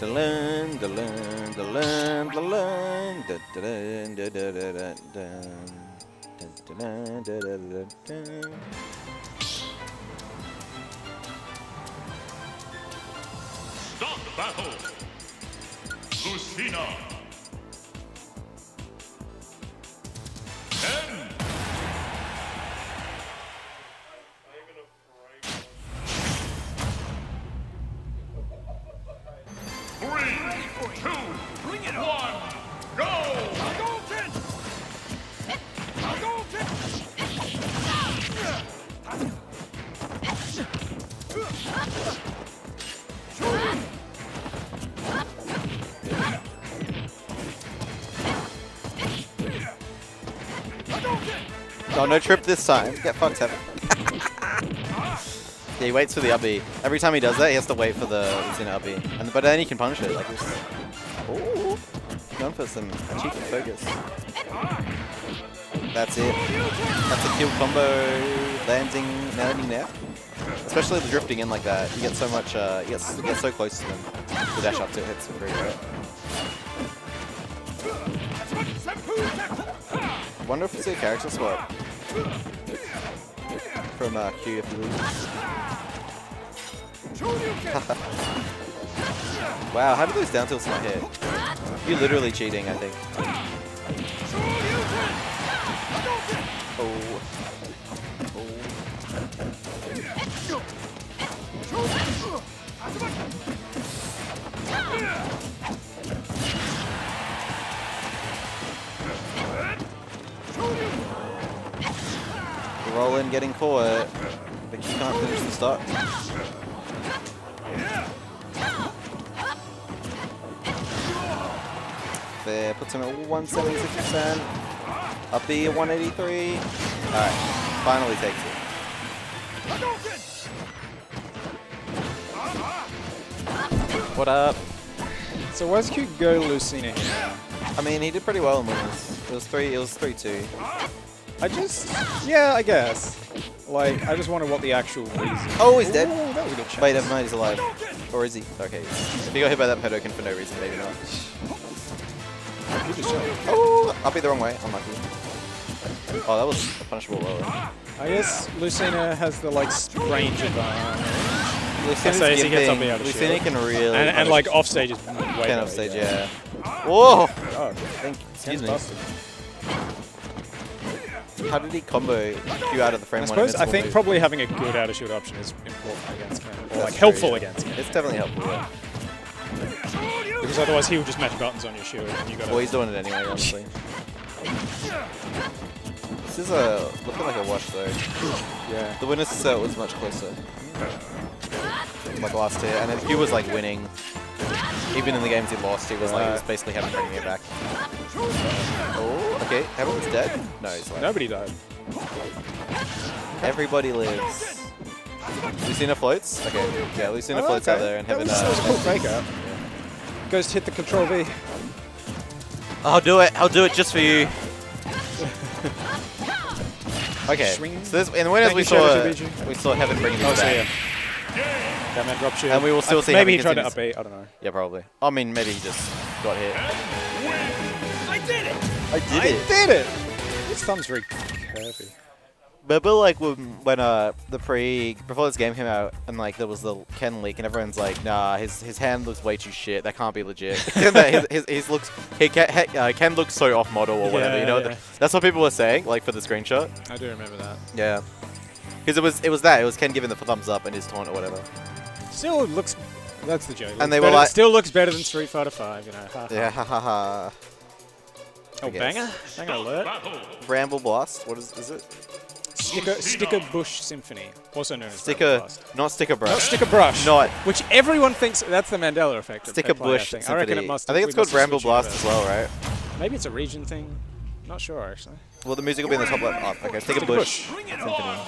Dun, dun, battle. Lucina. Ten. Two, one, go! Oh, no trip this time. Get fucked, Heaven. Yeah, he waits for the uppy. Every time he does that, he has to wait for the Lucina uppy. And, but then he can punish it. Like. Ooh. Going for some cheeky focus. That's it. That's a kill combo landing, landing there. Especially the drifting in like that. You get so much, uh, you get, you get so close to them. The dash up to hits are very right. I wonder if it's a character swap from uh, Q if. wow, how did those down tilts not hit? You're literally cheating, I think. Oh. Roland getting caught, but you can't finish the stock. Fair, puts him at 176%. Up B at 183. Alright, finally takes it. What up? So where's Q go Lucina here? I mean, he did pretty well in winners. It was three. It was three two. I just, yeah, I guess. Like, I just wonder what the actual reason. Oh, he's dead. Ooh, that was a good chance. Wait, never mind. He's alive. Or is he? Okay. If he got hit by that Pedokin for no reason, maybe not. Just shot. Oh, I'll be the wrong way. Unlucky. Oh, that was a punishable roll. I guess Lucina has the, like, range advantage. Uh, Lucina's say as he gets up gimping. Lucina can really. And, and like, offstage is way Can offstage, yeah. Whoa! Oh, Thank, excuse me. How did he combo you out of the frame I one? suppose I think move? probably having a good out of shield option is important against Ken. Or That's like true, helpful yeah. against Ken. It's definitely helpful, yeah. Because otherwise he will just match buttons on your shield and you gotta Well, he's doing it anyway, honestly. This is a looking like a wash though. Yeah. The winner's set was much closer. Like last year, and then Q was like winning. Even in the games he lost, he was like he was basically having bringing it back. Oh, okay. Everyone's dead. No, he's alive. Nobody died. Everybody lives. Lucina floats. Okay, yeah, Lucina Oh, floats okay. out there and that Heaven. was, that was a cool Uh, fake out. Goes to hit the control V. I'll do it. I'll do it just for you. Okay. Swing. So this, in the winners we saw Shadow we saw Heaven bringing Oh, this so back. yeah. That man drop shield. And we will still I- see Maybe he Heaven tried to up continues- eight. I don't know. Yeah, probably. I mean, maybe he just got hit. I did it. I did it. Did it! His thumb's very curvy. Remember, like when, when uh the pre before this game came out, and like there was the Ken leak, and everyone's like, "Nah, his his hand looks way too shit. That can't be legit." his, his, his looks he Ken, he- uh, Ken looks so off model or whatever. Yeah, you know, yeah. that's what people were saying, like for the screenshot. I do remember that. Yeah, because it was it was that it was Ken giving the thumbs up and his taunt or whatever. Still looks. That's the joke. And they Looks were like- Still looks better than Street Fighter Five. You know. Ha, ha. Yeah, ha ha ha. Oh, guess. banger! Banger alert! Battle. Bramble Blast. What is is it? Sticker, sticker Bush Symphony, also known as Bramble Sticker, Blast. not sticker brush. Not sticker brush. Not Which everyone thinks that's the Mandela effect. sticker at play, I bush. think. I reckon it must. I think it's called must have Bramble Blast as well, right? Maybe it's a region thing. Not sure actually. Well, the music will be in the top left. Up. Okay, sticker Sticker bush. Bush. Symphony.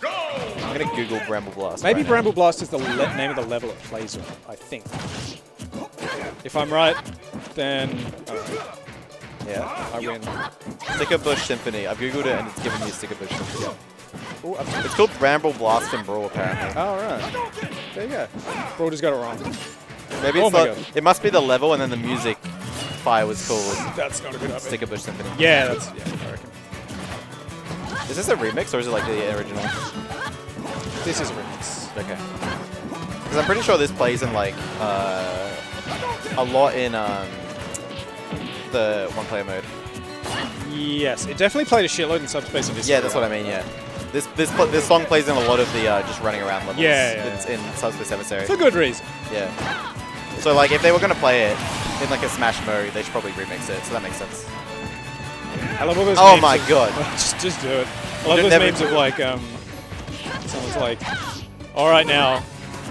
Go. I'm gonna Google Bramble Blast. Maybe right now. Bramble Blast is the le- name of the level it plays on. I think. If I'm right, then uh, Yeah. I win. Sticker Bush Symphony. I've googled it and it's giving me Sticker Bush Symphony. Ooh, up- It's called Bramble Blast and Brawl apparently. Oh, right. There you go. Bro just got it wrong. Maybe Oh it's my the, it must be the level and then the music fire was cool. That's not a good idea. Sticker Bush Symphony. Yeah, that's yeah. I reckon. Is this a remix or is it like the original? This is a remix. Okay. Because I'm pretty sure this plays in like uh, a lot in um, the one-player mode. Yes, it definitely played a shitload in Subspace and Yeah, that's what I mean. Yeah. This this this song plays in a lot of the uh, just running around levels. Yeah, yeah, It's in Subspace Emissary. For good reason. Yeah. So like if they were gonna play it in like a Smash mode, they should probably remix it. So that makes sense. I love all those Oh my of- god. just, just do it. I love those memes of like, um, someone's like, all right now,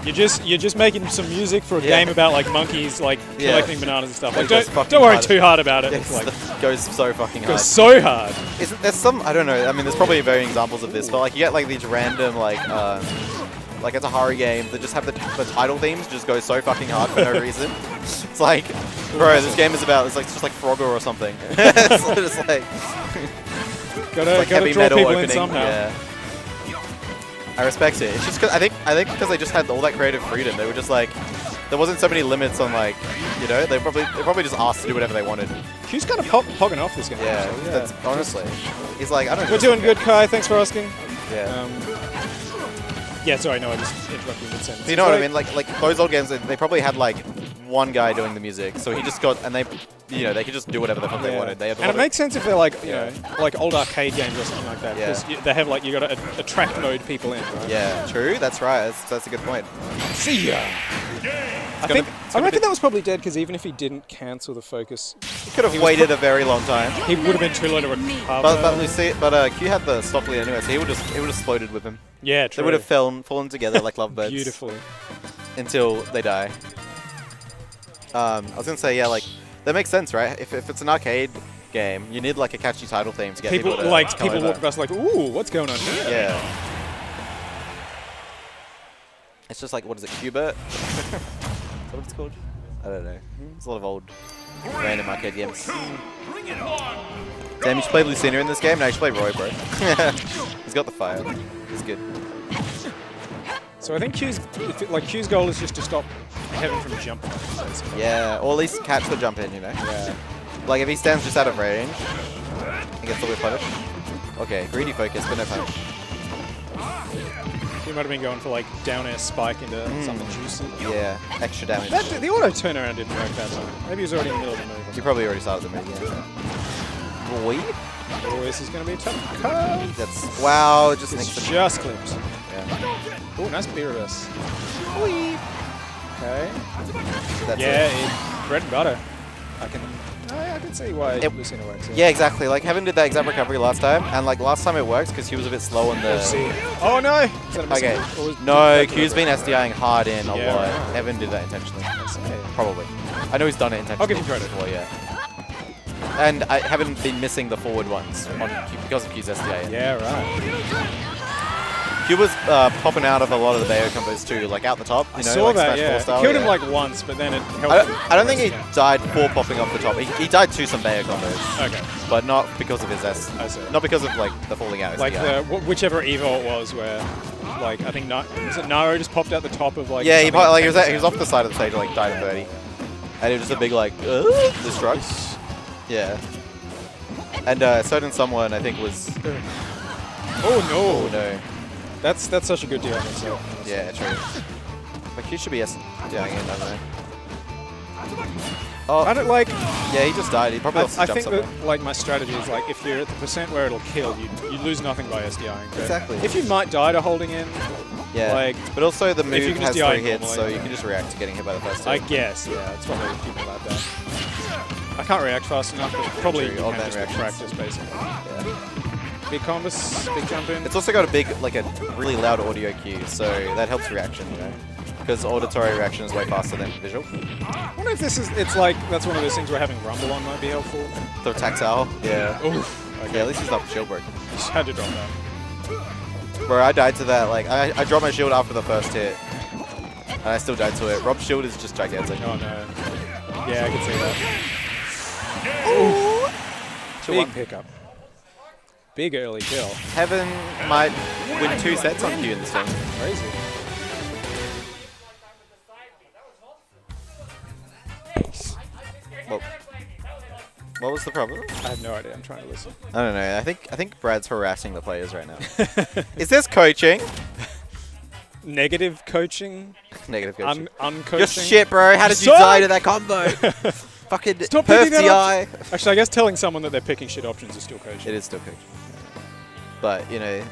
you're just you're just making some music for a Yeah. game about like monkeys like Yeah. collecting bananas and stuff. Like, don't, don't worry hard. too hard about it. It It's like goes so fucking hard. goes so hard. Isn't there's some I don't know. I mean, there's probably varying examples of this, but like you get like these random like um, like it's a horror game that just have the, the title themes just go so fucking hard for no reason. It's like, bro, this game is about it's like it's just like Frogger or something. it's just like, Gotta it's like gotta heavy draw metal people opening. in somehow. Yeah. I respect it. It's just 'cause I think I think because they just had all that creative freedom, they were just like. There wasn't so many limits on like, you know, they probably they probably just asked to do whatever they wanted. Q's kind of pop, pogging off this game. Yeah, actually, that's honestly. He's like, I don't. We're doing good, Kai. Thanks for asking. Yeah. Um, yeah, sorry, no, I just interrupted you mid sentence. you know what I mean? Like like those old games, they probably had like one guy doing the music, so he just got and they, you know, they could just do whatever the fuck they Yeah. wanted. They had and it of- makes sense if they're like, you Yeah. know, like old arcade games or something like that. Yeah. Because they have like, you got to attract mode people in, right? Yeah, true. That's right. That's, that's a good point. See ya. I think it's I reckon that was probably dead because even if he didn't cancel the focus, He could have waited a very long time. he would have been too low to recover. But but Lucy, but uh, Q had the stock lead anyway, so he would just he would have exploded with him. yeah, true. They would have fallen fallen together like lovebirds beautifully. until they die. Um, I was gonna say yeah, like that makes sense, right? If, if it's an arcade game, you need like a catchy title theme to get People, people, to like come people over. walk past like, ooh, what's going on here? Yeah. It's just like, what is it, Qbert? is that what it's called? I don't know. It's a lot of old random arcade games. Bring it on. Damn, you should play Lucina in this game? No, you should play Roy, bro. He's got the fire. He's good. So I think Q's like Q's goal is just to stop Heaven from jumping. Yeah, or at least catch the jump in, you know? Yeah. Like, if he stands just out of range, he gets a little punish. Okay, greedy focus, but no punish. He might have been going for like down air spike into Hmm. something juicy. Yeah, extra damage. That, the auto turnaround didn't work that time. Maybe he was already in the middle of the move. He probably already started the move, yeah. Boy? Oh, this is going to be a tough. That's, wow, just It's just clipped. Yeah. Oh, nice B reverse. Okay. That's yeah, it. it, bread and butter. I can, I, I can see why It- Lucina works. Yeah, exactly. Like Heaven did that exact recovery last time, and like last time it worked because he was a bit slow on the. see. Oh no! Is that a Okay. move? Or was- No, Q's been reverse? SDIing hard in a Yeah, lot. right. Heaven did that intentionally. Let's. Probably. I know he's done it intentionally. I'll give him credit. Before, yeah. And I haven't been missing the forward ones on Q because of Q's SDI. Yeah, right. Was uh, popping out of a lot of the Bayo combos too, like out the top. You I know, saw like that. Smash Yeah, style. killed him like once, but then it helped. I don't, I don't think he yeah. died for popping off the top. He, he died to some Bayo combos, Okay, but not because of his S. Not because of like the falling out. Like the whichever Evo it was, where like I think Na- was it Nairo just popped out the top of like. Yeah, he, something po- at like he was, at, he was off the side of the stage, like died at 30, and it was just a big like destruct. Yeah, and uh, certain someone I think was Oh no! oh no, That's that's such a good deal. itself. yeah, true. Like he should be S doing it, don't know. Oh, I don't like. yeah, he just died. He probably I, lost I think somewhere. that like my strategy is like if you're at the percent where it'll kill, you you lose nothing by SDIing. Exactly. If you might die to holding in, yeah, like but also the move has three hits, normally, so you yeah. can just react to getting hit by the first I guess yeah, that's what they people like that. I can't react fast enough, but probably True, you can just practice basically. Yeah. Big combos, big jump in. It's also got a big, like a really loud audio cue, so that helps reaction, you know, because auditory reaction is way faster than visual. I wonder if this is. It's like that's one of those things where having rumble on might be helpful. The tactile, yeah. Oof. Yeah, Okay. at least he's not shield broken. Just had to drop that. Bro, I died to that. Like, I, I dropped my shield after the first hit, and I still died to it. Rob's shield is just gigantic. Oh no. Yeah, I can see that. Chill Big one. pickup. Big early kill. Heaven might win two sets on Q in this game. Crazy. What, what was the problem? I have no idea. I'm trying to listen. I don't know. I think I think Brad's harassing the players right now. Is this coaching? Negative coaching, Negative coaching. uncoaching. You're shit, bro. How did you Son! die to that combo? Fucking Stop perf picking that DI. Actually, I guess telling someone that they're picking shit options is still coaching. It is still coaching. But you know,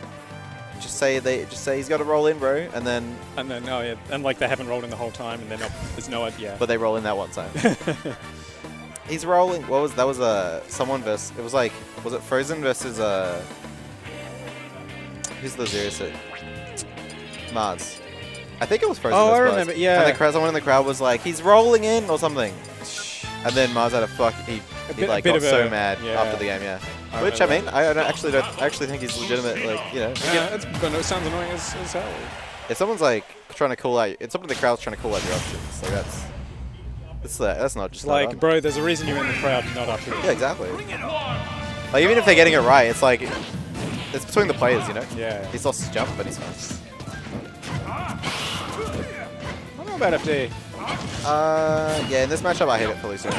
just say they just say he's got to roll in, bro, and then And then, oh yeah, and like they haven't rolled in the whole time, and they're not. There's no idea. but they roll in that one time. he's rolling. What was that? Was uh someone versus? It was like was it Frozen versus uh who's the zero set? Marss. I think it was Frozen. Oh, I versus Marss. remember, yeah. And the crowd, someone in the crowd was like, "He's rolling in" or something. And then Marss had a fuck. He, A he bit- like got so a- mad yeah. after the game. Yeah. I Which I mean, I, I don't actually don't I actually think he's legitimate. Like you know, yeah, it sounds annoying as, as hell. if someone's like trying to call out, if someone in the crowd's trying to call out your options, like that's that's that. That's not just like, on. bro, there's a reason you're in the crowd, not up here. Yeah, exactly. Like even if they're getting it right, it's like it's between the players, you know. Yeah. He's lost his jump, but he's fine. I don't know about FD. Uh, yeah, in this matchup, I hit it fully soon. So.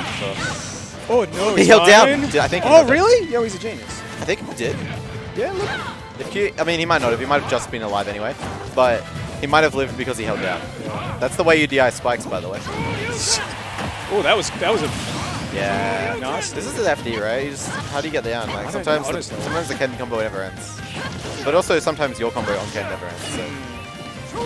Oh no, He held down. Dude, I think he Oh down. really? Yo, he's a genius. I think he did. Yeah, look. If Q, I mean, he might not have. He might have just been alive anyway, but he might have lived because he held down. That's the way you DI spikes, by the way. Oh, that was that was a Yeah. Nice. This is an FD, right? You just, how do you get down? Like sometimes, know, the, sometimes the Ken combo never ends, but also sometimes your combo on Ken never ends. So.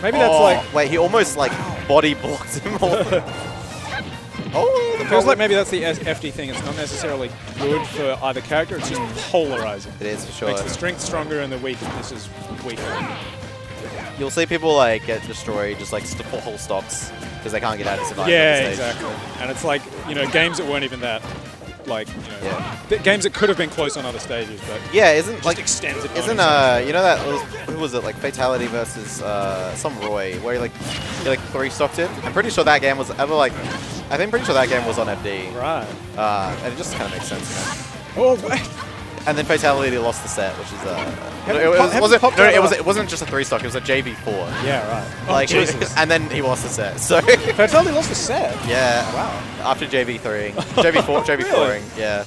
maybe that's Oh, like wait, he almost like body blocked him. off. oh, the feels like maybe that's the S- FD thing. It's not necessarily good for either character. It's just polarizing. it is for sure. Makes the strength stronger and the weakness is weaker. You'll see people like get destroyed, just like st- whole stocks because they can't get out of survival. Yeah, exactly. And it's like you know games that weren't even that like you know Yeah. th- games that could have been close on other stages, but Yeah, isn't just like extends it. Isn't uh you know that was, who was it like Fatality versus uh some Roy where he like he like three stocked it? I'm pretty sure that game was ever like I think pretty sure that game was on FD. right? Uh, and it just kind of makes sense. You know? Oh wait. And then Fatality lost the set, which is uh it, was, wasn't, no, it was it wasn't just a three stock, it was a JV four. Yeah, right. Oh, Like Jesus. and then he lost the set. So Fatality lost the set. yeah. Wow. After JV three, JV four, Really? fouring, yeah.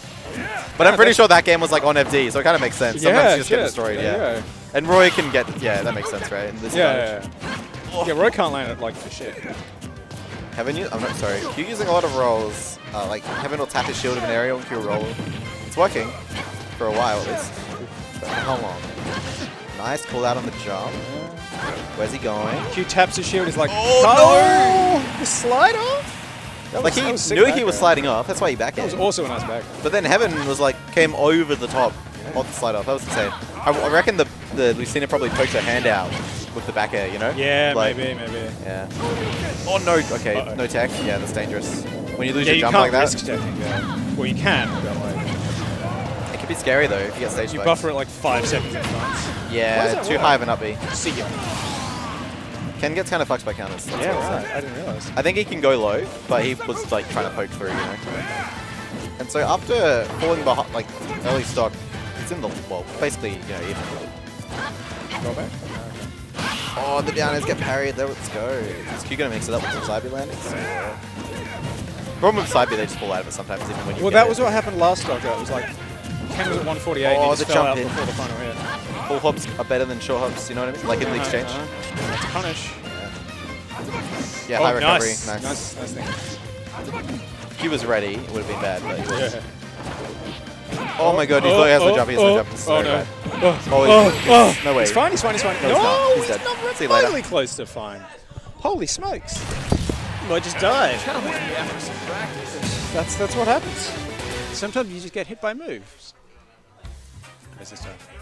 But I'm pretty sure that game was like on FD, so it kind of makes sense. Sometimes yeah, you just get destroyed, There yeah. And Roy can get, yeah, that makes sense, right? Yeah, yeah, yeah. Yeah, Roy can't land it like for shit. Heaven, u- I'm not sorry. Q using a lot of rolls. Uh, like Heaven will tap his shield of an aerial and Q roll. It's working for a while at least. How long? Nice pull out on the jump. Where's he going? Q taps his shield. He's like, Oh, no! The slide off. That Like was- he knew back he was sliding off. That's why he back That was also a nice back. But then Heaven was like came over the top of the slide off. That was insane. I, I reckon the the Lucina probably poked her hand out with the back air. You know? Yeah, Like, maybe, maybe. Yeah. Oh no. Okay. Uh-oh. No tech. Yeah, that's dangerous. When you lose Yeah, your you jump can't like that, risk checking that. Well, you can, but like, it can be scary though if you get stage you spikes. buffer it like five seconds in advance. Why Yeah, too work? high of an up B. See ya. Ken gets kind of fucked by counters. that's Yeah, what I'm right. I didn't realize. I think he can go low, but he was like trying to poke through, you know. And so after falling behind, like early stock, it's in the well, basically, you know, even. Go back. Oh, the down airs get parried. There, let's go. Is Q gonna mix it up with some side B landings? Problem with side B, they just fall out of it sometimes, even when you. Well, get that it. was what happened last stock. It was like Ken was at 148 and Oh, the jump in. before the final hit. full hops are better than short hops. You know what I mean? Like in the exchange. That's a punish. Yeah, oh, high recovery. nice. Nice. Nice, nice thing. If he was ready, it would have been bad, but he was. Yeah. Oh, my god, oh, he has no oh, jump. He has no oh. jump. This is oh, no. bad. Oh, Oh, oh, oh. no way. He's fine, he's fine, he's fine. No, No, he's not. He's not remotely close to fine. Holy smokes. I just died. That's, that's what happens. Sometimes you just get hit by moves. This time?